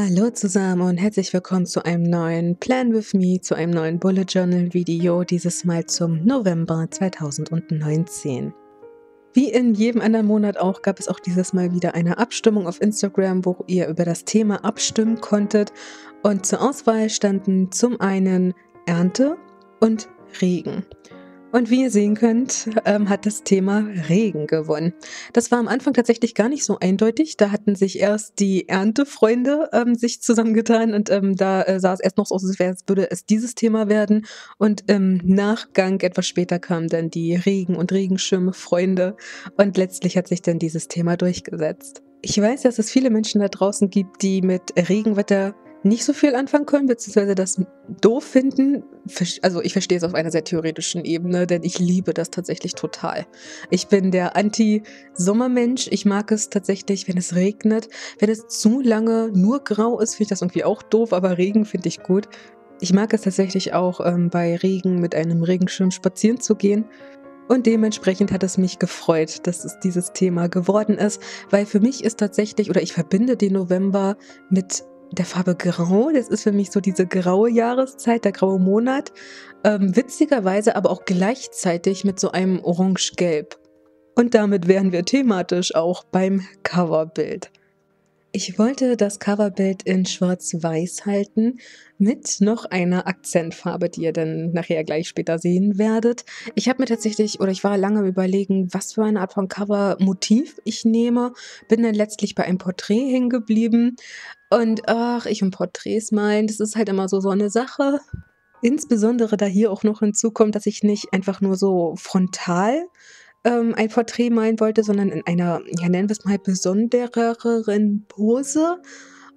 Hallo zusammen und herzlich willkommen zu einem neuen Plan with Me, zu einem neuen Bullet Journal Video, dieses Mal zum November 2019. Wie in jedem anderen Monat auch gab es auch dieses Mal wieder eine Abstimmung auf Instagram, wo ihr über das Thema abstimmen konntet. Und zur Auswahl standen zum einen Ernte und Regen. Und wie ihr sehen könnt, ähm, hat das Thema Regen gewonnen. Das war am Anfang tatsächlich gar nicht so eindeutig. Da hatten sich erst die Erntefreunde ähm, sich zusammengetan und ähm, da äh, sah es erst noch so aus, als würde es dieses Thema werden. Und im Nachgang, etwas später, kamen dann die Regen- und Regenschirme-Freunde und letztlich hat sich dann dieses Thema durchgesetzt. Ich weiß, dass es viele Menschen da draußen gibt, die mit Regenwetter nicht so viel anfangen können, beziehungsweise das doof finden. Also ich verstehe es auf einer sehr theoretischen Ebene, denn ich liebe das tatsächlich total. Ich bin der Anti-Sommermensch. Ich mag es tatsächlich, wenn es regnet. Wenn es zu lange nur grau ist, finde ich das irgendwie auch doof, aber Regen finde ich gut. Ich mag es tatsächlich auch, ähm, bei Regen mit einem Regenschirm spazieren zu gehen. Und dementsprechend hat es mich gefreut, dass es dieses Thema geworden ist, weil für mich ist tatsächlich, oder ich verbinde den November mit der Farbe Grau. Das ist für mich so diese graue Jahreszeit, der graue Monat. Ähm, witzigerweise aber auch gleichzeitig mit so einem Orange-Gelb. Und damit wären wir thematisch auch beim Coverbild. Ich wollte das Coverbild in schwarz-weiß halten mit noch einer Akzentfarbe, die ihr dann nachher gleich später sehen werdet. Ich habe mir tatsächlich, oder ich war lange überlegen, was für eine Art von Covermotiv ich nehme. Bin dann letztlich bei einem Porträt hängen geblieben. Und ach, ich und Porträts meinen, das ist halt immer so so eine Sache. Insbesondere da hier auch noch hinzukommt, dass ich nicht einfach nur so frontal ähm, ein Porträt malen wollte, sondern in einer, ja, nennen wir es mal, besondereren Pose.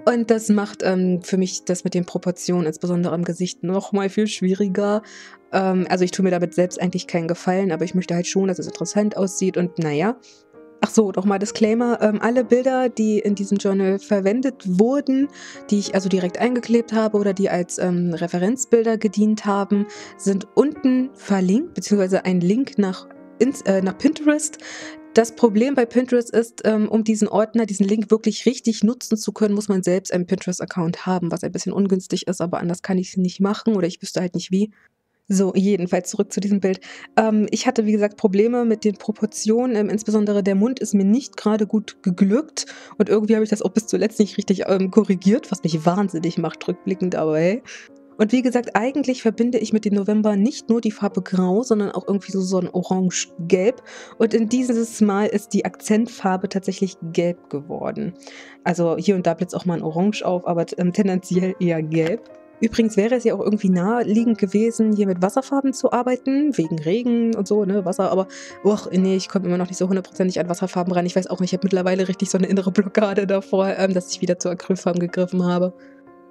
Und das macht ähm, für mich das mit den Proportionen, insbesondere im Gesicht, noch mal viel schwieriger. Ähm, also ich tue mir damit selbst eigentlich keinen Gefallen, aber ich möchte halt schon, dass es interessant aussieht und naja. Ach so, doch mal Disclaimer. Ähm, alle Bilder, die in diesem Journal verwendet wurden, die ich also direkt eingeklebt habe oder die als ähm, Referenzbilder gedient haben, sind unten verlinkt, beziehungsweise ein Link nach ins, äh, nach Pinterest. Das Problem bei Pinterest ist, ähm, um diesen Ordner, diesen Link wirklich richtig nutzen zu können, muss man selbst einen Pinterest-Account haben, was ein bisschen ungünstig ist, aber anders kann ich es nicht machen oder ich wüsste halt nicht wie. So, jedenfalls zurück zu diesem Bild. Ähm, ich hatte, wie gesagt, Probleme mit den Proportionen. Ähm, insbesondere der Mund ist mir nicht gerade gut geglückt. Und irgendwie habe ich das auch bis zuletzt nicht richtig ähm, korrigiert, was mich wahnsinnig macht, rückblickend, aber hey. Und wie gesagt, eigentlich verbinde ich mit dem November nicht nur die Farbe Grau, sondern auch irgendwie so, so ein Orange-Gelb. Und in dieses Mal ist die Akzentfarbe tatsächlich gelb geworden. Also hier und da blitzt auch mal ein Orange auf, aber ähm, tendenziell eher gelb. Übrigens wäre es ja auch irgendwie naheliegend gewesen, hier mit Wasserfarben zu arbeiten, wegen Regen und so, ne, Wasser, aber, och, nee, ich komme immer noch nicht so hundertprozentig an Wasserfarben ran. Ich weiß auch nicht, ich habe mittlerweile richtig so eine innere Blockade davor, ähm, dass ich wieder zu Acrylfarben gegriffen habe.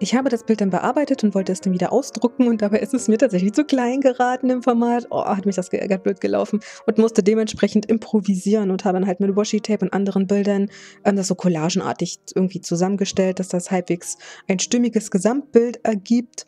Ich habe das Bild dann bearbeitet und wollte es dann wieder ausdrucken und dabei ist es mir tatsächlich zu klein geraten im Format. Oh, hat mich das geärgert, blöd gelaufen und musste dementsprechend improvisieren und habe dann halt mit Washi-Tape und anderen Bildern ähm, das so collagenartig irgendwie zusammengestellt, dass das halbwegs ein stimmiges Gesamtbild ergibt.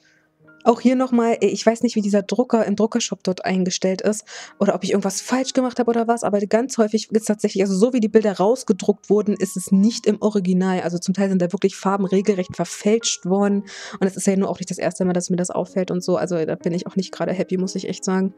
Auch hier nochmal, ich weiß nicht, wie dieser Drucker im Druckershop dort eingestellt ist oder ob ich irgendwas falsch gemacht habe oder was, aber ganz häufig ist tatsächlich, also so wie die Bilder rausgedruckt wurden, ist es nicht im Original. Also zum Teil sind da wirklich Farben regelrecht verfälscht worden und es ist ja nur auch nicht das erste Mal, dass mir das auffällt und so. Also da bin ich auch nicht gerade happy, muss ich echt sagen.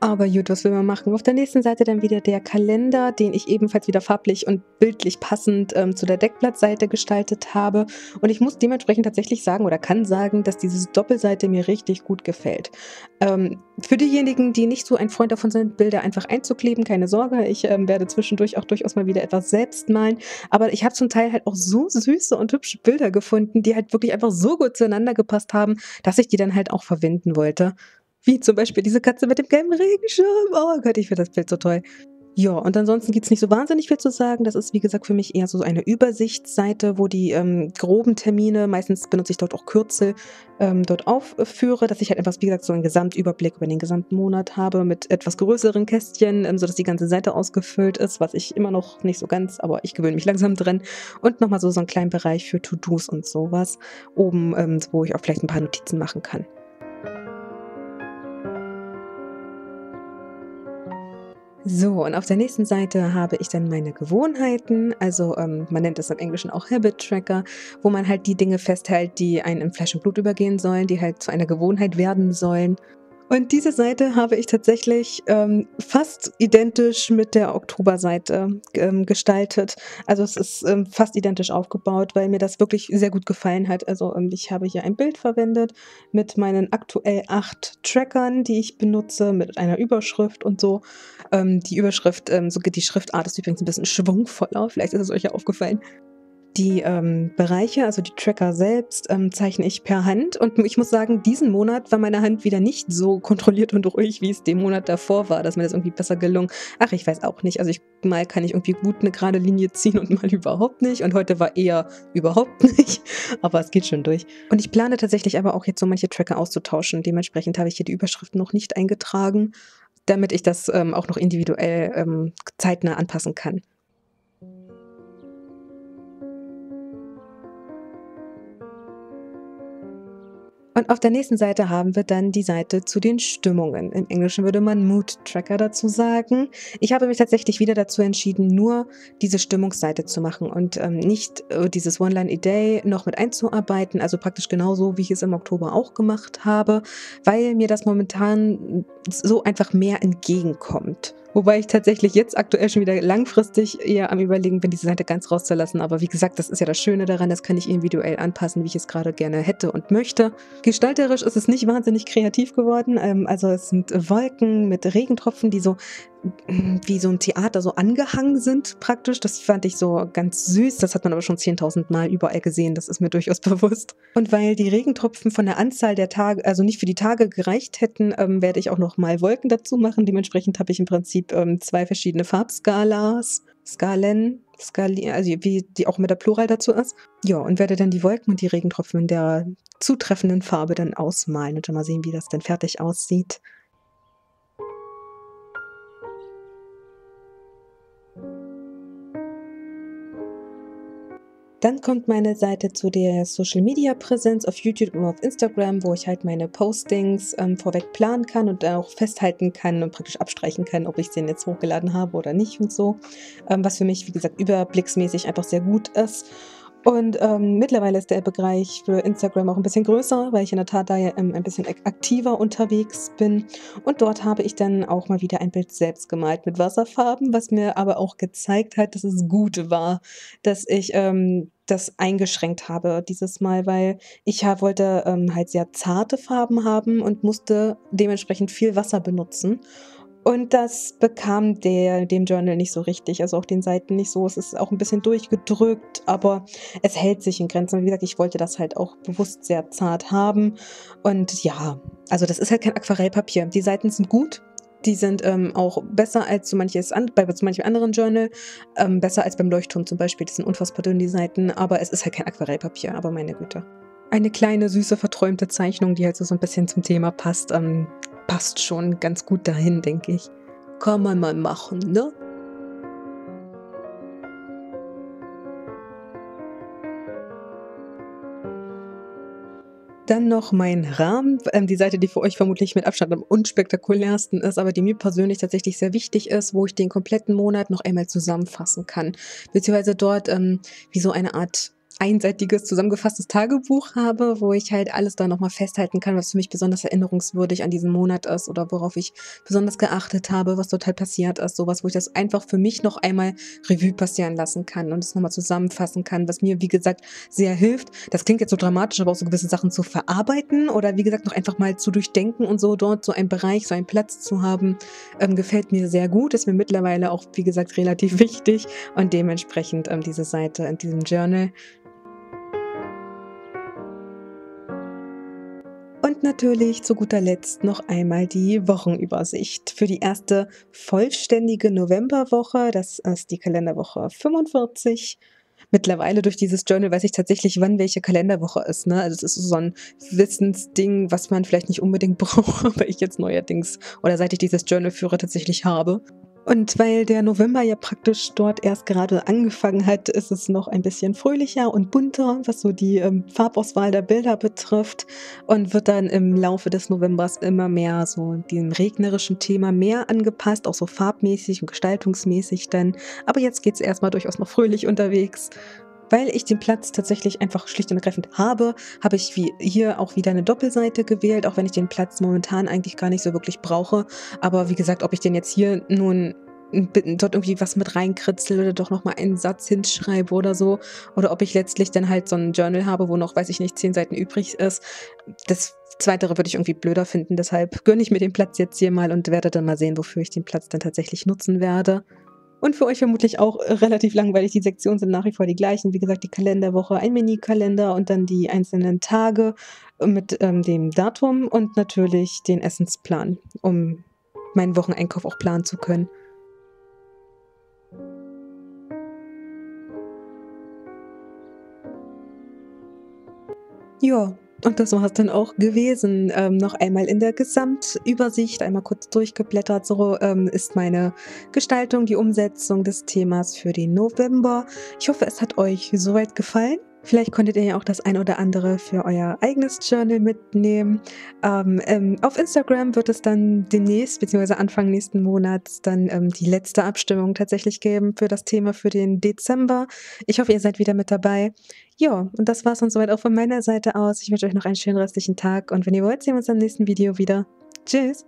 Aber gut, was will man machen? Auf der nächsten Seite dann wieder der Kalender, den ich ebenfalls wieder farblich und bildlich passend ähm, zu der Deckblattseite gestaltet habe. Und ich muss dementsprechend tatsächlich sagen oder kann sagen, dass diese Doppelseite mir richtig gut gefällt. Ähm, für diejenigen, die nicht so ein Freund davon sind, Bilder einfach einzukleben, keine Sorge. Ich ähm, werde zwischendurch auch durchaus mal wieder etwas selbst malen. Aber ich habe zum Teil halt auch so süße und hübsche Bilder gefunden, die halt wirklich einfach so gut zueinander gepasst haben, dass ich die dann halt auch verwenden wollte. Wie zum Beispiel diese Katze mit dem gelben Regenschirm. Oh Gott, ich finde das Bild so toll. Ja, und ansonsten gibt es nicht so wahnsinnig viel zu sagen. Das ist, wie gesagt, für mich eher so eine Übersichtsseite, wo die ähm, groben Termine, meistens benutze ich dort auch Kürzel, ähm, dort aufführe, dass ich halt etwas, wie gesagt, so einen Gesamtüberblick über den gesamten Monat habe mit etwas größeren Kästchen, ähm, sodass die ganze Seite ausgefüllt ist, was ich immer noch nicht so ganz, aber ich gewöhne mich langsam drin. Und nochmal so, so einen kleinen Bereich für To-Dos und sowas oben, ähm, wo ich auch vielleicht ein paar Notizen machen kann. So, und auf der nächsten Seite habe ich dann meine Gewohnheiten, also ähm, man nennt das im Englischen auch Habit Tracker, wo man halt die Dinge festhält, die einen im Fleisch und Blut übergehen sollen, die halt zu einer Gewohnheit werden sollen. Und diese Seite habe ich tatsächlich ähm, fast identisch mit der Oktoberseite ähm, gestaltet. Also es ist ähm, fast identisch aufgebaut, weil mir das wirklich sehr gut gefallen hat. Also ähm, ich habe hier ein Bild verwendet mit meinen aktuell acht Trackern, die ich benutze, mit einer Überschrift und so. Ähm, die Überschrift, ähm, so die Schriftart ist übrigens ein bisschen schwungvoller. Vielleicht ist es euch ja aufgefallen. Die ähm, Bereiche, also die Tracker selbst, ähm, zeichne ich per Hand. Und ich muss sagen, diesen Monat war meine Hand wieder nicht so kontrolliert und ruhig, wie es den Monat davor war. Dass mir das irgendwie besser gelungen. Ach, ich weiß auch nicht. Also ich, mal kann ich irgendwie gut eine gerade Linie ziehen und mal überhaupt nicht. Und heute war eher überhaupt nicht. Aber es geht schon durch. Und ich plane tatsächlich aber auch jetzt so manche Tracker auszutauschen. Dementsprechend habe ich hier die Überschrift noch nicht eingetragen, damit ich das ähm, auch noch individuell ähm, zeitnah anpassen kann. Und auf der nächsten Seite haben wir dann die Seite zu den Stimmungen. Im Englischen würde man Mood Tracker dazu sagen. Ich habe mich tatsächlich wieder dazu entschieden, nur diese Stimmungsseite zu machen und ähm, nicht äh, dieses One Line a Day noch mit einzuarbeiten, also praktisch genauso, wie ich es im Oktober auch gemacht habe, weil mir das momentan so einfach mehr entgegenkommt. Wobei ich tatsächlich jetzt aktuell schon wieder langfristig eher am Überlegen bin, diese Seite ganz rauszulassen. Aber wie gesagt, das ist ja das Schöne daran, das kann ich individuell anpassen, wie ich es gerade gerne hätte und möchte. Gestalterisch ist es nicht wahnsinnig kreativ geworden. Ähm, also es sind Wolken mit Regentropfen, die so wie so ein Theater so angehangen sind praktisch. Das fand ich so ganz süß. Das hat man aber schon 10.000 Mal überall gesehen. Das ist mir durchaus bewusst. Und weil die Regentropfen von der Anzahl der Tage, also nicht für die Tage gereicht hätten, ähm, werde ich auch noch mal Wolken dazu machen. Dementsprechend habe ich im Prinzip ähm, zwei verschiedene Farbskalas. Skalen, Skali, also wie die auch mit der Plural dazu ist. Ja, und werde dann die Wolken und die Regentropfen in der zutreffenden Farbe dann ausmalen und dann mal sehen, wie das dann fertig aussieht. Dann kommt meine Seite zu der Social Media Präsenz auf YouTube und auf Instagram, wo ich halt meine Postings ähm, vorweg planen kann und auch festhalten kann und praktisch abstreichen kann, ob ich den jetzt hochgeladen habe oder nicht und so. Ähm, was für mich, wie gesagt, überblicksmäßig einfach sehr gut ist. Und ähm, mittlerweile ist der Bereich für Instagram auch ein bisschen größer, weil ich in der Tat da ja ähm, ein bisschen aktiver unterwegs bin. Und dort habe ich dann auch mal wieder ein Bild selbst gemalt mit Wasserfarben, was mir aber auch gezeigt hat, dass es gut war, dass ich ähm, das eingeschränkt habe dieses Mal, weil ich wollte ähm, halt sehr zarte Farben haben und musste dementsprechend viel Wasser benutzen. Und das bekam der, dem Journal nicht so richtig, also auch den Seiten nicht so. Es ist auch ein bisschen durchgedrückt, aber es hält sich in Grenzen. Wie gesagt, ich wollte das halt auch bewusst sehr zart haben. Und ja, also das ist halt kein Aquarellpapier. Die Seiten sind gut, die sind ähm, auch besser als so manches an, bei so manchem anderen Journal, ähm, besser als beim Leuchtturm zum Beispiel. Die sind unfassbar dünn, die Seiten, aber es ist halt kein Aquarellpapier, aber meine Güte. Eine kleine, süße, verträumte Zeichnung, die halt so, so ein bisschen zum Thema passt. Ähm, passt schon ganz gut dahin, denke ich. Kann man mal machen, ne? Dann noch mein Rahmen, ähm, die Seite, die für euch vermutlich mit Abstand am unspektakulärsten ist, aber die mir persönlich tatsächlich sehr wichtig ist, wo ich den kompletten Monat noch einmal zusammenfassen kann. Beziehungsweise dort ähm, wie so eine Art einseitiges zusammengefasstes Tagebuch habe, wo ich halt alles da nochmal festhalten kann, was für mich besonders erinnerungswürdig an diesem Monat ist oder worauf ich besonders geachtet habe, was dort halt passiert ist. Sowas, wo ich das einfach für mich noch einmal Revue passieren lassen kann und es nochmal zusammenfassen kann, was mir, wie gesagt, sehr hilft. Das klingt jetzt so dramatisch, aber auch so gewisse Sachen zu verarbeiten oder wie gesagt noch einfach mal zu durchdenken und so dort so einen Bereich, so einen Platz zu haben, ähm, gefällt mir sehr gut. Ist mir mittlerweile auch, wie gesagt, relativ wichtig und dementsprechend ähm, diese Seite in diesem Journal Und natürlich zu guter Letzt noch einmal die Wochenübersicht für die erste vollständige Novemberwoche. Das ist die Kalenderwoche 45. Mittlerweile durch dieses Journal weiß ich tatsächlich, wann welche Kalenderwoche ist. Ne? Also es ist so ein Wissensding, was man vielleicht nicht unbedingt braucht, aber ich jetzt neuerdings oder seit ich dieses Journal führe tatsächlich habe. Und weil der November ja praktisch dort erst gerade angefangen hat, ist es noch ein bisschen fröhlicher und bunter, was so die ähm, Farbauswahl der Bilder betrifft und wird dann im Laufe des Novembers immer mehr so dem regnerischen Thema mehr angepasst, auch so farbmäßig und gestaltungsmäßig dann. Aber jetzt geht es erstmal durchaus noch fröhlich unterwegs weil ich den Platz tatsächlich einfach schlicht und ergreifend habe, habe ich wie hier auch wieder eine Doppelseite gewählt, auch wenn ich den Platz momentan eigentlich gar nicht so wirklich brauche. Aber wie gesagt, ob ich den jetzt hier nun dort irgendwie was mit reinkritzel oder doch nochmal einen Satz hinschreibe oder so. Oder ob ich letztlich dann halt so ein Journal habe, wo noch, weiß ich nicht, zehn Seiten übrig ist. Das Zweite würde ich irgendwie blöder finden. Deshalb gönne ich mir den Platz jetzt hier mal und werde dann mal sehen, wofür ich den Platz dann tatsächlich nutzen werde. Und für euch vermutlich auch äh, relativ langweilig. Die Sektionen sind nach wie vor die gleichen. Wie gesagt, die Kalenderwoche, ein Mini-Kalender und dann die einzelnen Tage mit ähm, dem Datum und natürlich den Essensplan, um meinen Wocheneinkauf auch planen zu können. Ja, und das war es dann auch gewesen. Ähm, noch einmal in der Gesamtübersicht, einmal kurz durchgeblättert. So ähm, ist meine Gestaltung, die Umsetzung des Themas für den November. Ich hoffe, es hat euch soweit gefallen. Vielleicht konntet ihr ja auch das ein oder andere für euer eigenes Journal mitnehmen. Ähm, ähm, auf Instagram wird es dann demnächst, beziehungsweise Anfang nächsten Monats, dann ähm, die letzte Abstimmung tatsächlich geben für das Thema für den Dezember. Ich hoffe, ihr seid wieder mit dabei. Ja, und das war es dann soweit auch von meiner Seite aus. Ich wünsche euch noch einen schönen restlichen Tag und wenn ihr wollt, sehen wir uns im nächsten Video wieder. Tschüss!